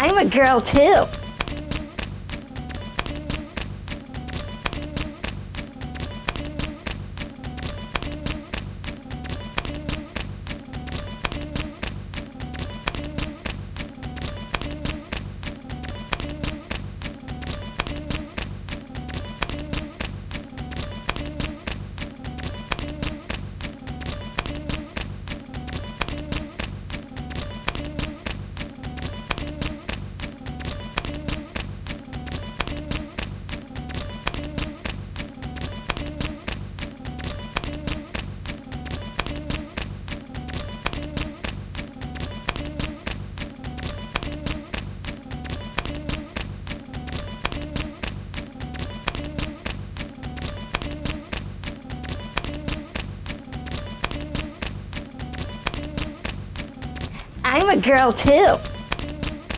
I'm a girl too. I'm a girl too.